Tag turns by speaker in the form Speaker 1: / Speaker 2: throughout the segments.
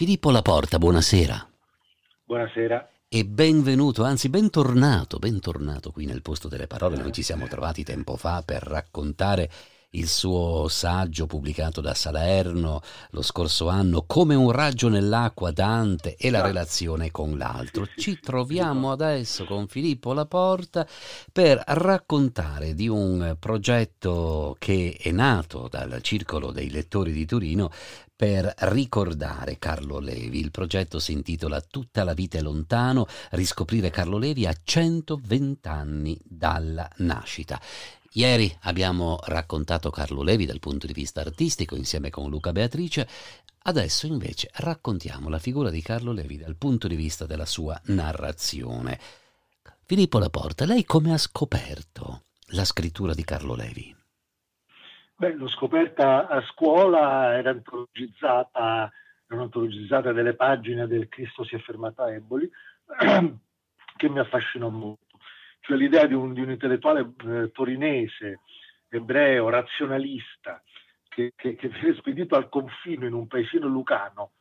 Speaker 1: Filippo Laporta, buonasera.
Speaker 2: Buonasera.
Speaker 1: E benvenuto, anzi bentornato, bentornato qui nel posto delle parole. Noi ci siamo trovati tempo fa per raccontare il suo saggio pubblicato da Salerno lo scorso anno, Come un raggio nell'acqua, Dante e la esatto. relazione con l'altro. Ci troviamo adesso con Filippo Laporta per raccontare di un progetto che è nato dal Circolo dei Lettori di Turino per ricordare Carlo Levi. Il progetto si intitola Tutta la vita è lontano, riscoprire Carlo Levi a 120 anni dalla nascita. Ieri abbiamo raccontato Carlo Levi dal punto di vista artistico insieme con Luca Beatrice, adesso invece raccontiamo la figura di Carlo Levi dal punto di vista della sua narrazione. Filippo Laporta, lei come ha scoperto la scrittura di Carlo Levi?
Speaker 2: Beh, l'ho scoperta a scuola, era antologizzata, erano antologizzate delle pagine del Cristo si è fermato a Eboli, che mi affascinò molto. Cioè l'idea di un, di un intellettuale eh, torinese, ebreo, razionalista, che, che, che viene spedito al confino in un paesino lucano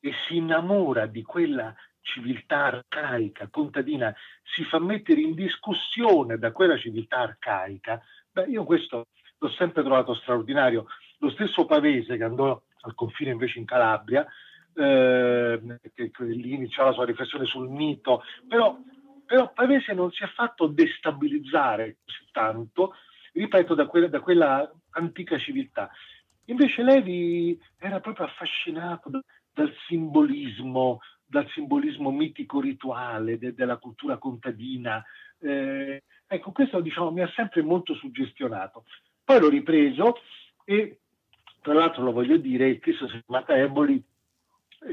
Speaker 2: e si innamora di quella civiltà arcaica, contadina, si fa mettere in discussione da quella civiltà arcaica, beh, io questo l'ho sempre trovato straordinario. Lo stesso Pavese che andò al confine invece in Calabria, eh, che, che lì iniziò la sua riflessione sul mito, però però Pavese non si è fatto destabilizzare così tanto, ripeto, da quella, da quella antica civiltà. Invece Levi era proprio affascinato dal simbolismo, dal simbolismo mitico-rituale de, della cultura contadina. Eh, ecco, questo diciamo, mi ha sempre molto suggestionato. Poi l'ho ripreso e tra l'altro lo voglio dire, il Cristo chiama Eboli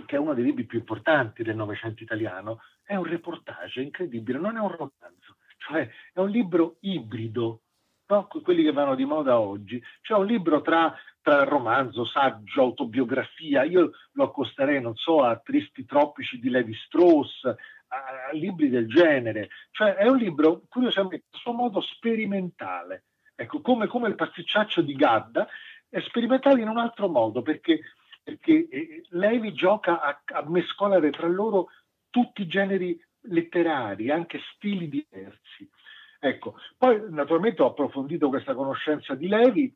Speaker 2: che è uno dei libri più importanti del Novecento italiano, è un reportage incredibile, non è un romanzo, cioè è un libro ibrido, no? quelli che vanno di moda oggi, cioè un libro tra, tra romanzo, saggio, autobiografia, io lo accosterei, non so, a Tristi Tropici di Levi Strauss, a, a libri del genere, cioè è un libro, curiosamente, a suo modo sperimentale, ecco, come, come il pasticciaccio di Gadda, è sperimentale in un altro modo, perché perché eh, Levi gioca a, a mescolare tra loro tutti i generi letterari, anche stili diversi. Ecco, poi naturalmente ho approfondito questa conoscenza di Levi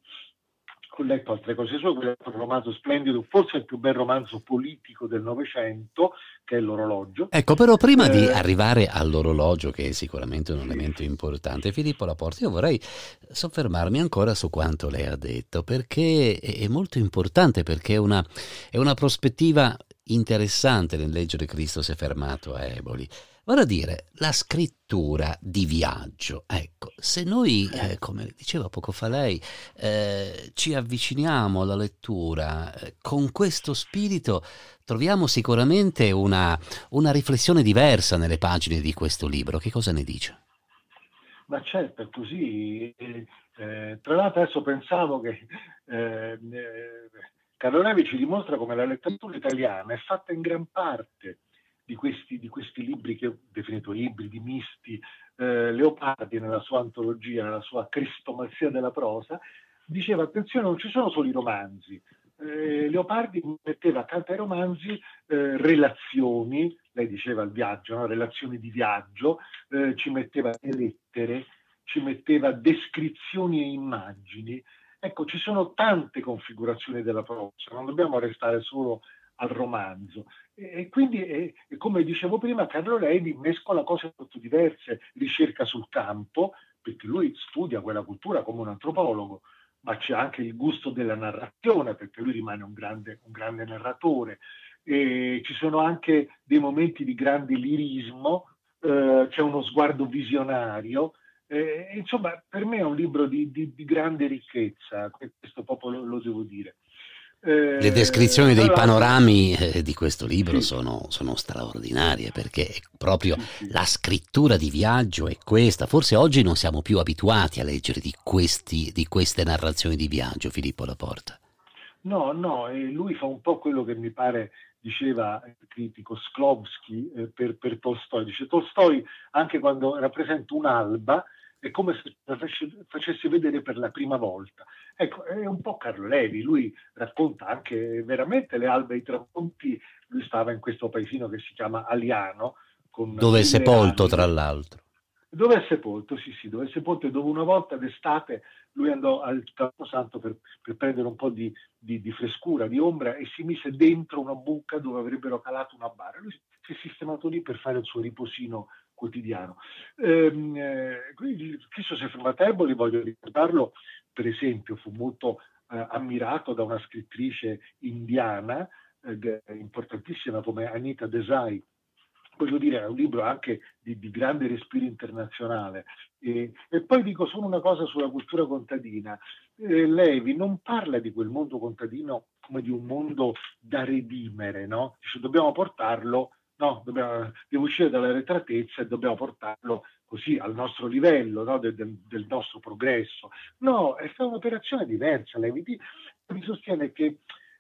Speaker 2: ho letto altre cose sue, quello è un romanzo splendido, forse il più bel romanzo politico del Novecento, che è l'orologio.
Speaker 1: Ecco, però prima eh... di arrivare all'orologio, che è sicuramente un elemento importante, Filippo Laporta, io vorrei soffermarmi ancora su quanto lei ha detto, perché è molto importante, perché è una, è una prospettiva interessante nel leggere Cristo si è fermato a Eboli. Vale a dire, la scrittura di viaggio. Ecco, se noi, eh, come diceva poco fa lei, eh, ci avviciniamo alla lettura eh, con questo spirito, troviamo sicuramente una, una, riflessione diversa nelle pagine di questo libro. Che cosa ne dice?
Speaker 2: Ma certo, è così. Eh, tra l'altro adesso pensavo che eh, eh, Carlo Levi ci dimostra come la letteratura italiana è fatta in gran parte di questi, di questi libri che ho definito ibridi, misti, eh, Leopardi nella sua antologia, nella sua cristomasia della prosa, diceva attenzione non ci sono solo i romanzi, eh, Leopardi metteva accanto ai romanzi eh, relazioni, lei diceva il viaggio, no? relazioni di viaggio, eh, ci metteva lettere, ci metteva descrizioni e immagini. Ecco, ci sono tante configurazioni della prosa, non dobbiamo restare solo al romanzo. E quindi, come dicevo prima, Carlo Levi mescola cose molto diverse, ricerca sul campo, perché lui studia quella cultura come un antropologo, ma c'è anche il gusto della narrazione, perché lui rimane un grande, un grande narratore. E ci sono anche dei momenti di grande lirismo, eh, c'è uno sguardo visionario. Eh, insomma, per me è un libro di, di, di grande ricchezza, questo proprio lo, lo devo dire.
Speaker 1: Le descrizioni dei panorami eh, di questo libro sì. sono, sono, straordinarie perché proprio sì, sì. la scrittura di viaggio è questa. Forse oggi non siamo più abituati a leggere di, questi, di queste narrazioni di viaggio, Filippo Laporta.
Speaker 2: No, no, lui fa un po' quello che mi pare diceva il critico Sklovsky eh, per, per Tolstoi. Dice Tolstoi, anche quando rappresenta un'alba, è come se la facesse vedere per la prima volta. Ecco, è un po' Carlo Levi, lui racconta anche veramente le albe e i tramonti, lui stava in questo paesino che si chiama Aliano.
Speaker 1: dove è sepolto, anni. tra l'altro.
Speaker 2: Dove è sepolto, sì, sì, dove è sepolto e dove una volta d'estate lui andò al Camposanto per, per prendere un po' di, di, di, frescura, di ombra e si mise dentro una buca dove avrebbero calato una bara. Lui si è sistemato lì per fare il suo riposino quotidiano. Ehm, eh, quindi Cristo si è fermato a Eboli, voglio ricordarlo, per esempio, fu molto eh, ammirato da una scrittrice indiana eh, importantissima come Anita Desai, voglio dire, è un libro anche di, di grande respiro internazionale. E, e, poi dico solo una cosa sulla cultura contadina. Eh, Levi non parla di quel mondo contadino come di un mondo da redimere, no? Dobbiamo portarlo no, dobbiamo, deve uscire dalla retratezza e dobbiamo portarlo così al nostro livello no, del, del, del, nostro progresso. No, è stata un'operazione diversa. Lei mi, mi sostiene che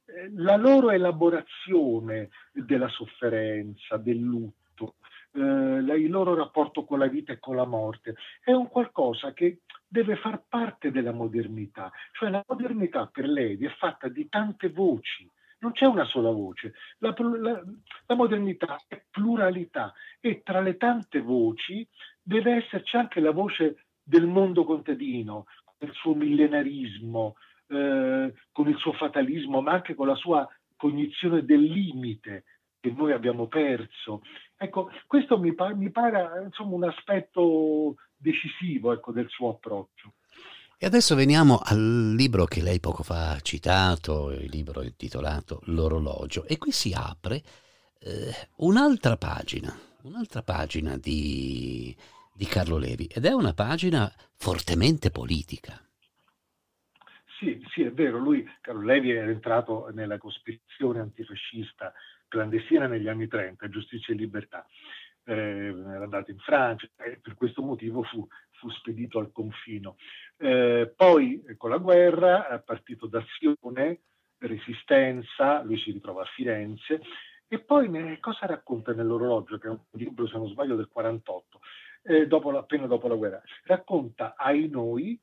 Speaker 2: eh, la loro elaborazione della sofferenza, del lutto, eh, il loro rapporto con la vita e con la morte è un qualcosa che deve far parte della modernità. Cioè la modernità per lei è fatta di tante voci, non c'è una sola voce. La, la, la, modernità è pluralità e tra le tante voci deve esserci anche la voce del mondo contadino, con il suo millenarismo, eh, con il suo fatalismo, ma anche con la sua cognizione del limite che noi abbiamo perso. Ecco, questo mi, pa- mi pare insomma, un aspetto decisivo ecco, del suo approccio.
Speaker 1: E adesso veniamo al libro che lei poco fa ha citato, il libro intitolato L'orologio, e qui si apre eh, un'altra pagina, un'altra pagina di, di Carlo Levi, ed è una pagina fortemente politica.
Speaker 2: Sì, sì, è vero, lui, Carlo Levi, era entrato nella cospirazione antifascista clandestina negli anni 30, Giustizia e Libertà. Eh, era andato in Francia e per questo motivo fu, fu spedito al confino. Eh, poi con la guerra, partito d'azione, resistenza, lui si ritrova a Firenze e poi cosa racconta nell'orologio, che è un libro, se non sbaglio, del 48, eh, dopo appena dopo la guerra? Racconta ai noi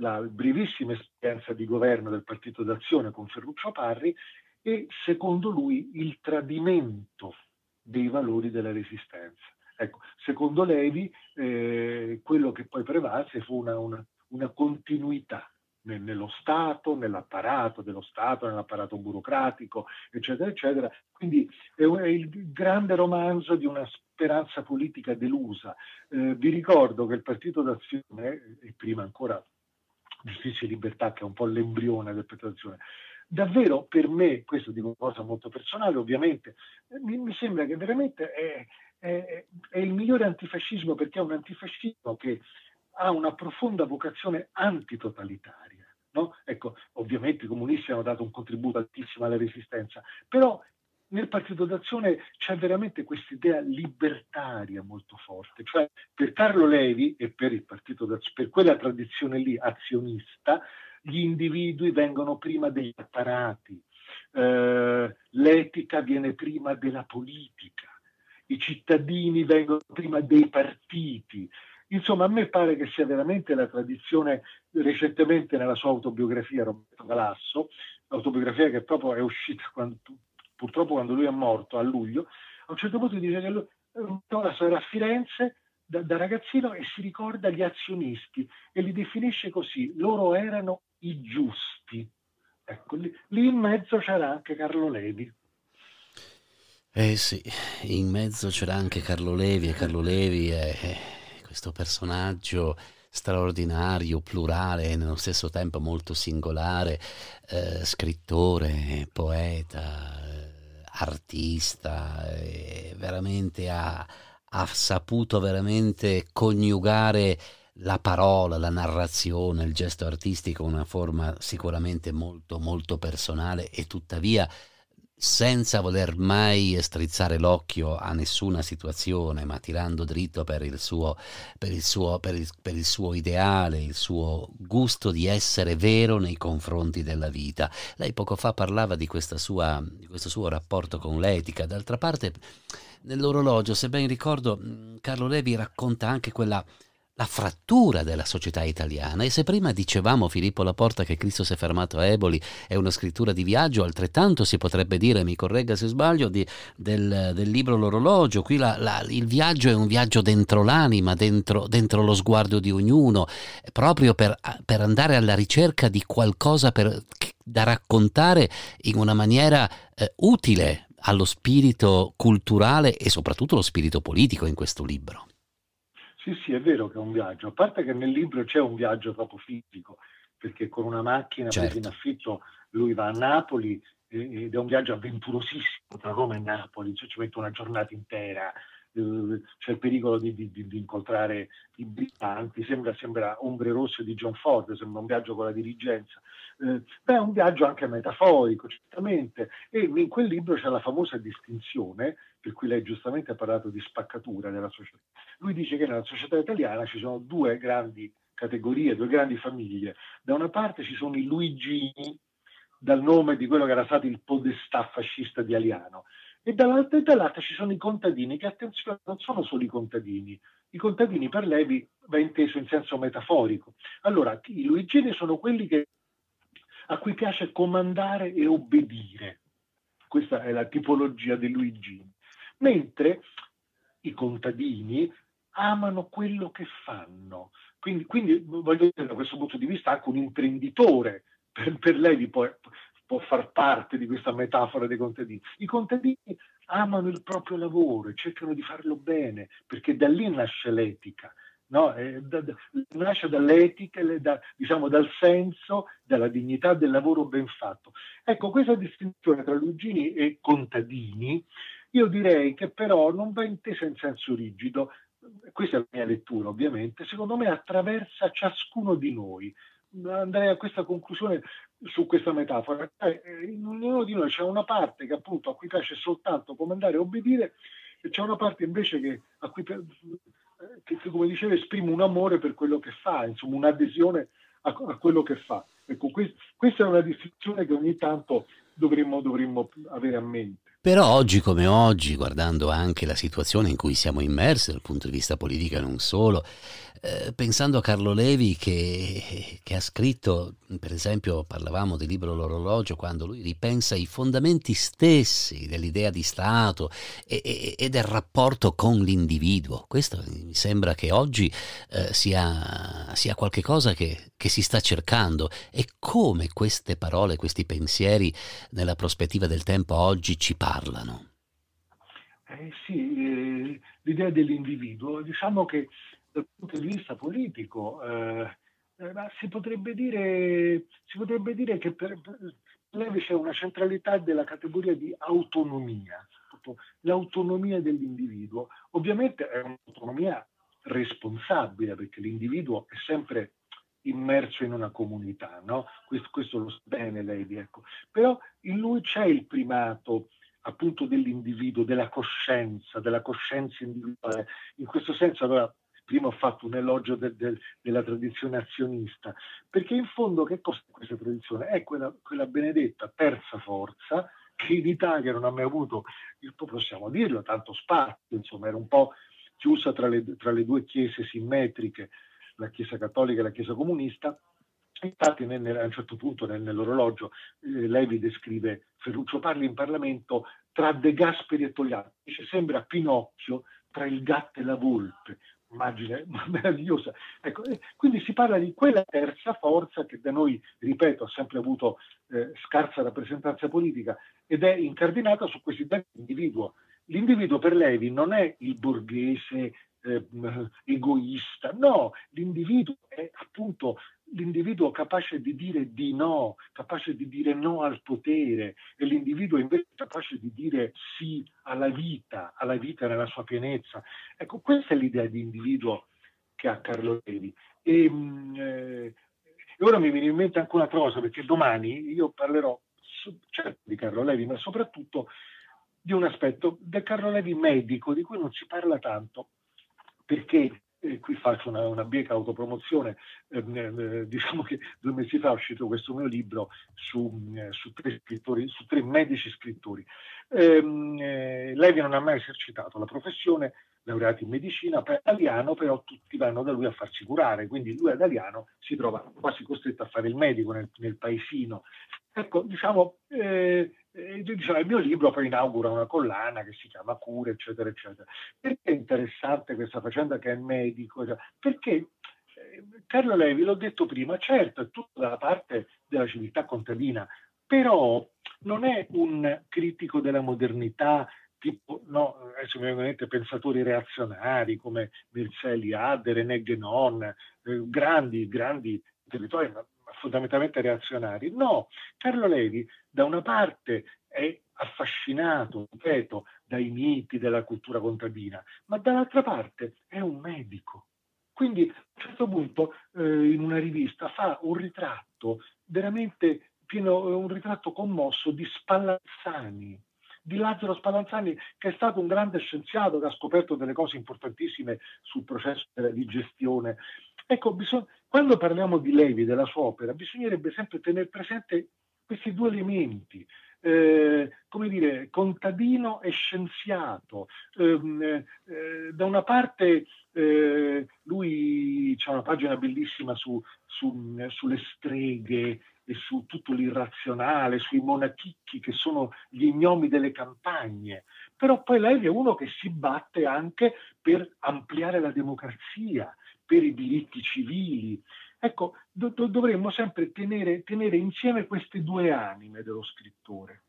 Speaker 2: la brevissima esperienza di governo del Partito d'Azione con Ferruccio Parri e secondo lui il tradimento dei valori della resistenza. Ecco, secondo Levi eh, quello che poi prevalse fu una, una, una continuità nello Stato, nell'apparato dello Stato, nell'apparato burocratico, eccetera, eccetera. Quindi è, il grande romanzo di una speranza politica delusa. Eh, vi ricordo che il Partito d'Azione, e prima ancora Giustizia e Libertà, che è un po' l'embrione del Partito d'Azione, davvero per me, questo dico una cosa molto personale ovviamente, mi, mi sembra che veramente è, è, è il migliore antifascismo perché è un antifascismo che ha una profonda vocazione antitotalitaria. No? Ecco, ovviamente i comunisti hanno dato un contributo altissimo alla resistenza, però nel Partito d'Azione c'è veramente questa idea libertaria molto forte, cioè per Carlo Levi e per per quella tradizione lì azionista, gli individui vengono prima degli apparati, eh, l'etica viene prima della politica, i cittadini vengono prima dei partiti, Insomma, a me pare che sia veramente la tradizione, recentemente nella sua autobiografia, Roberto Galasso, autobiografia che proprio è uscita quando, purtroppo quando lui è morto a luglio, a un certo punto dice che lui sarà a Firenze da, da, ragazzino e si ricorda gli azionisti e li definisce così, loro erano i giusti. Ecco, lì, lì in mezzo c'era anche Carlo Levi.
Speaker 1: Eh sì, in mezzo c'era anche Carlo Levi e Carlo Levi è questo personaggio straordinario, plurale e nello stesso tempo molto singolare, eh, scrittore, poeta, eh, artista, eh, veramente ha, ha saputo veramente coniugare la parola, la narrazione, il gesto artistico, una forma sicuramente molto molto personale e tuttavia senza voler mai strizzare l'occhio a nessuna situazione, ma tirando dritto per il suo, per il suo, per il, per il suo ideale, il suo gusto di essere vero nei confronti della vita. Lei poco fa parlava di, sua, di questo suo rapporto con l'etica, d'altra parte nell'orologio, se ben ricordo, Carlo Levi racconta anche quella la frattura della società italiana. E se prima dicevamo Filippo Laporta che Cristo si è fermato a Eboli è una scrittura di viaggio, altrettanto si potrebbe dire, mi corregga se sbaglio, di, del, del, libro L'orologio, qui la, la, il viaggio è un viaggio dentro l'anima, dentro, dentro lo sguardo di ognuno, proprio per, per andare alla ricerca di qualcosa per, da raccontare in una maniera eh, utile allo spirito culturale e soprattutto allo spirito politico in questo libro.
Speaker 2: Sì, sì, è vero che è un viaggio, a parte che nel libro c'è un viaggio proprio fisico, perché con una macchina certo. presa in affitto lui va a Napoli ed è un viaggio avventurosissimo tra Roma e Napoli, cioè ci mette una giornata intera, c'è il pericolo di, di, di incontrare i briganti, sembra, sembra, Ombre Rosse di John Ford, sembra un viaggio con la dirigenza. Eh, beh, è un viaggio anche metaforico, certamente, e in quel libro c'è la famosa distinzione, per cui lei giustamente ha parlato di spaccatura della società. Lui dice che nella società italiana ci sono due grandi categorie, due grandi famiglie. Da una parte ci sono i Luigini, dal nome di quello che era stato il podestà fascista di Aliano, e dall'altra, dall'altra ci sono i contadini, che attenzione non sono solo i contadini, i contadini per Levi va inteso in senso metaforico. Allora, i luigini sono quelli che, a cui piace comandare e obbedire. Questa è la tipologia dei luigini. Mentre i contadini amano quello che fanno. Quindi, quindi voglio dire da questo punto di vista anche un imprenditore per, per Levi può, può far parte di questa metafora dei contadini. I contadini amano il proprio lavoro e cercano di farlo bene, perché da lì nasce l'etica. No? Da, da, nasce dall'etica, da, diciamo dal senso, dalla dignità del lavoro ben fatto. Ecco, questa distinzione tra lugini e contadini, io direi che però non va intesa in senso rigido, questa è la mia lettura ovviamente, secondo me attraversa ciascuno di noi. Andrei a questa conclusione su questa metafora. Eh, in ognuno di noi c'è una parte che appunto a cui piace soltanto comandare e obbedire e c'è una parte invece che, a cui, che, come dicevo, esprime un amore per quello che fa, insomma un'adesione a, a quello che fa. Ecco, quest, questa è una distinzione che ogni tanto dovremmo, dovremmo avere a mente.
Speaker 1: Però oggi come oggi, guardando anche la situazione in cui siamo immersi dal punto di vista politico e non solo, eh, pensando a Carlo Levi che, che, ha scritto, per esempio parlavamo del libro L'orologio, quando lui ripensa ai fondamenti stessi dell'idea di Stato e, e, e del rapporto con l'individuo. Questo mi sembra che oggi eh, sia, sia qualcosa che, che si sta cercando e come queste parole, questi pensieri nella prospettiva del tempo oggi ci parlano.
Speaker 2: Eh sì, eh, l'idea dell'individuo, diciamo che dal punto di vista politico, eh, eh, si, potrebbe dire, si, potrebbe dire, che per, per Levi c'è una centralità della categoria di autonomia, l'autonomia dell'individuo. Ovviamente è un'autonomia responsabile perché l'individuo è sempre immerso in una comunità, no? questo, questo, lo sa bene Levi, ecco. però in lui c'è il primato appunto dell'individuo, della coscienza, della coscienza individuale. In questo senso allora prima ho fatto un elogio de, de, della tradizione azionista, perché in fondo che cosa è questa tradizione? È quella, quella benedetta terza forza che in Italia non ha mai avuto, possiamo dirlo, tanto spazio, insomma era un po' chiusa tra le, tra le due chiese simmetriche, la Chiesa cattolica e la Chiesa comunista, Infatti nel, a un certo punto nel, nell'orologio eh, Levi descrive Ferruccio parli in Parlamento tra De Gasperi e Togliatti, dice sembra Pinocchio tra il gatto e la volpe, immagine meravigliosa. Ecco, quindi si parla di quella terza forza che da noi, ripeto, ha sempre avuto eh, scarsa rappresentanza politica ed è incardinata su questo individuo. L'individuo per Levi non è il borghese eh, egoista, no, l'individuo è appunto l'individuo capace di dire di no, capace di dire no al potere e l'individuo invece capace di dire sì alla vita, alla vita nella sua pienezza. Ecco, questa è l'idea di individuo che ha Carlo Levi. E, eh, e ora mi viene in mente anche una cosa, perché domani io parlerò certo di Carlo Levi, ma soprattutto di un aspetto del Carlo Levi medico, di cui non si parla tanto, perché e qui faccio una, una bieca autopromozione, eh, eh, diciamo che due mesi fa è uscito questo mio libro su, eh, su, tre, scrittori, su tre medici scrittori. Ehm, eh, Levi non ha mai esercitato la professione, laureato in medicina, poi Aliano, però tutti vanno da lui a farsi curare, quindi lui ad Aliano si trova quasi costretto a fare il medico nel, nel paesino. Ecco, diciamo, eh, eh, diciamo, il mio libro poi inaugura una collana che si chiama Cure, eccetera, eccetera. Perché è interessante questa faccenda che è medico? Perché eh, Carlo Levi, l'ho detto prima, certo, è tutto dalla parte della civiltà contadina, però non è un critico della modernità tipo, no, adesso mi vengono in mente pensatori reazionari come Mircea Eliade, René Guénon, eh, grandi, grandi territori, ma, ma fondamentalmente reazionari. No, Carlo Levi da una parte è affascinato, ripeto, dai miti della cultura contadina, ma dall'altra parte è un medico. Quindi a un certo punto eh, in una rivista fa un ritratto veramente pieno, un ritratto commosso di Spallanzani, di Lazzaro Spallanzani, che è stato un grande scienziato che ha scoperto delle cose importantissime sul processo della digestione. Ecco, bisog- quando parliamo di Levi, della sua opera, bisognerebbe sempre tenere presente questi due elementi. Eh, come dire, contadino e scienziato. Eh, eh, da una parte eh, lui c'è una pagina bellissima su, su, sulle streghe e su tutto l'irrazionale, sui monachicchi che sono gli ignomi delle campagne, però poi lei è uno che si batte anche per ampliare la democrazia, per i diritti civili. Ecco, do- dovremmo sempre tenere, tenere insieme queste due anime dello scrittore.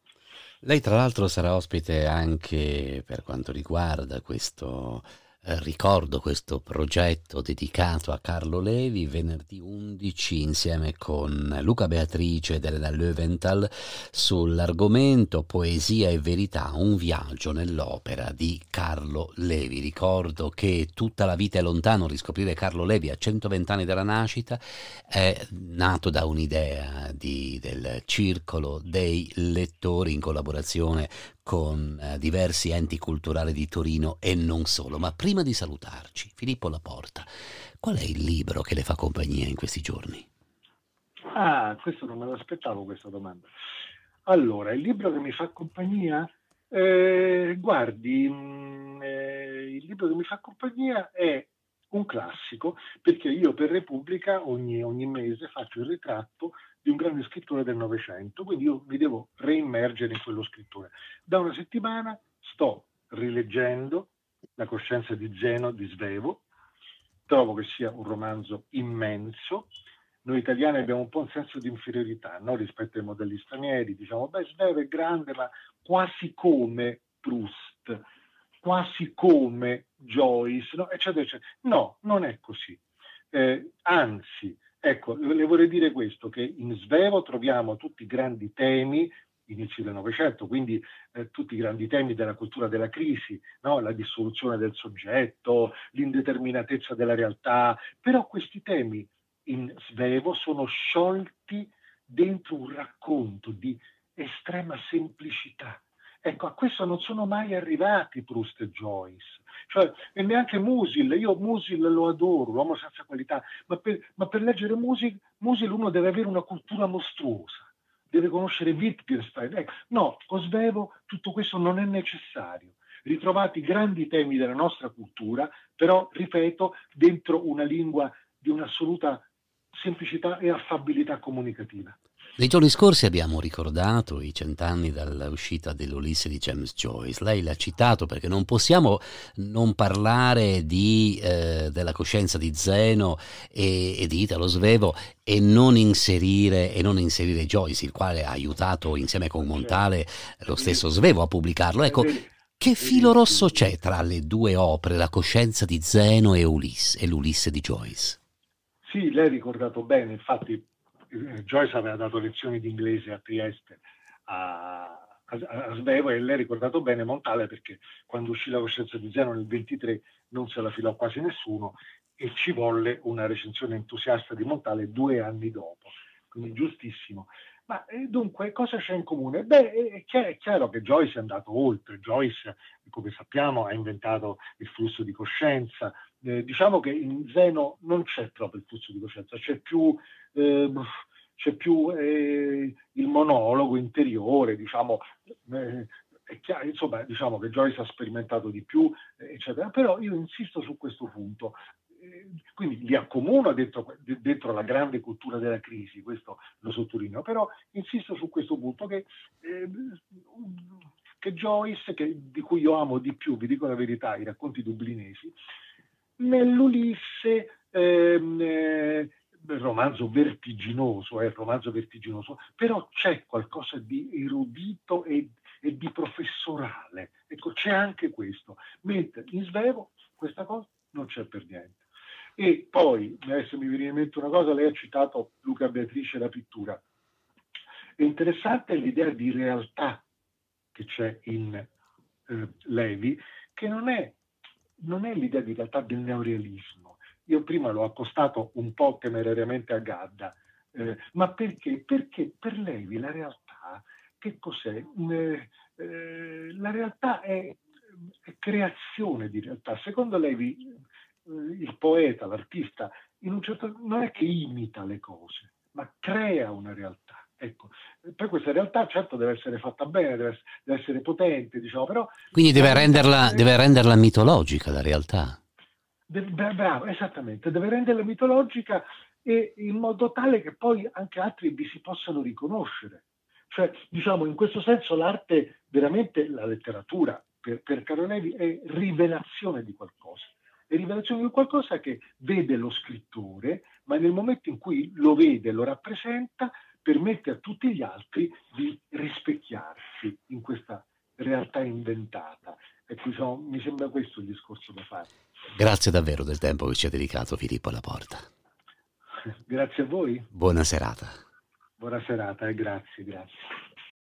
Speaker 1: Lei tra l'altro sarà ospite anche per quanto riguarda questo eh, ricordo questo progetto dedicato a Carlo Levi venerdì 11 insieme con Luca Beatrice della Löwenthal sull'argomento Poesia e verità, un viaggio nell'opera di Carlo Levi. Ricordo che tutta la vita è lontano riscoprire Carlo Levi a 120 anni dalla nascita, è nato da un'idea del circolo dei lettori in collaborazione con eh, diversi enti culturali di Torino e non solo. Ma prima di salutarci, Filippo Laporta, qual è il libro che le fa compagnia in questi giorni?
Speaker 2: Ah, questo non me lo aspettavo questa domanda. Allora, il libro che mi fa compagnia, eh, guardi, mh, mm, eh, il libro che mi fa compagnia è un classico perché io per Repubblica ogni, ogni mese faccio il ritratto di un grande scrittore del Novecento, quindi io mi devo reimmergere in quello scrittore. Da una settimana sto rileggendo La coscienza di Zeno di Svevo, trovo che sia un romanzo immenso. Noi italiani abbiamo un po' un senso di inferiorità no? rispetto ai modelli stranieri, diciamo, beh, Svevo è grande, ma quasi come Proust, quasi come Joyce, no? eccetera, eccetera. No, non è così. Eh, anzi, Ecco, le vorrei dire questo, che in Svevo troviamo tutti i grandi temi, inizi del Novecento, quindi eh, tutti i grandi temi della cultura della crisi, no? la dissoluzione del soggetto, l'indeterminatezza della realtà, però questi temi in Svevo sono sciolti dentro un racconto di estrema semplicità. Ecco, a questo non sono mai arrivati Proust e Joyce. Cioè, e neanche Musil, io Musil lo adoro, l'uomo senza qualità, ma per, ma per leggere Musil, Musil uno deve avere una cultura mostruosa, deve conoscere Wittgenstein. Ecco, no, con Svevo tutto questo non è necessario. Ritrovati grandi temi della nostra cultura, però, ripeto, dentro una lingua di un'assoluta semplicità e affabilità comunicativa.
Speaker 1: Nei giorni scorsi abbiamo ricordato i cent'anni dall'uscita dell'Ulisse di James Joyce. Lei l'ha citato perché non possiamo non parlare di, eh, della coscienza di Zeno e, e, di Italo Svevo e non, inserire, e non inserire Joyce, il quale ha aiutato insieme con Montale lo stesso Svevo a pubblicarlo. Ecco, che filo rosso c'è tra le due opere, la coscienza di Zeno e, Ulisse, e l'Ulisse di Joyce?
Speaker 2: Sì, lei ha ricordato bene, infatti Joyce aveva dato lezioni di inglese a Trieste a, a, Svevo e lei ha ricordato bene Montale perché quando uscì la coscienza di Zeno nel 23 non se la filò quasi nessuno e ci volle una recensione entusiasta di Montale due anni dopo, quindi giustissimo. Ma eh, dunque, cosa c'è in comune? Beh, è, chiaro che Joyce è andato oltre. Joyce, come sappiamo, ha inventato il flusso di coscienza. Eh, diciamo che in Zeno non c'è proprio il flusso di coscienza, c'è più eh, c'è più eh, il monologo interiore, diciamo, eh, chiaro, insomma, diciamo che Joyce ha sperimentato di più, eccetera, però io insisto su questo punto. Quindi li accomuno dentro, dentro la grande cultura della crisi, questo lo sottolineo, però insisto su questo punto che, eh, che Joyce, che, di cui io amo di più, vi dico la verità, i racconti dublinesi, nell'Ulisse ehm, eh, romanzo vertiginoso, eh, romanzo vertiginoso, però c'è qualcosa di erudito e, e, di professorale. Ecco, c'è anche questo. Mentre in Svevo questa cosa non c'è per niente. E poi, adesso mi viene in mente una cosa, lei ha citato Luca Beatrice la pittura. È interessante l'idea di realtà che c'è in eh, Levi, che non è, non è l'idea di realtà del neorealismo, io prima l'ho accostato un po' temerariamente a Gadda, eh, ma perché? Perché per Levi la realtà, che cos'è? Eh, eh, la realtà è, è, creazione di realtà. Secondo Levi eh, il poeta, l'artista, in un certo, non è che imita le cose, ma crea una realtà. Ecco, poi questa realtà certo deve essere fatta bene, deve essere, deve essere potente, diciamo, però...
Speaker 1: Quindi deve renderla, deve renderla mitologica la realtà.
Speaker 2: Bravo, esattamente, deve renderla mitologica e in modo tale che poi anche altri vi si possano riconoscere. Cioè, diciamo, in questo senso l'arte, veramente la letteratura, per, per Carolevi, è rivelazione di qualcosa. È rivelazione di qualcosa che vede lo scrittore, ma nel momento in cui lo vede, lo rappresenta, permette a tutti gli altri di rispecchiarsi in questa realtà inventata. Ecco, diciamo, mi sembra questo il discorso da fare.
Speaker 1: Grazie davvero del tempo che ci ha dedicato Filippo Laporta.
Speaker 2: Grazie a voi.
Speaker 1: Buona serata.
Speaker 2: Buona serata e grazie, grazie.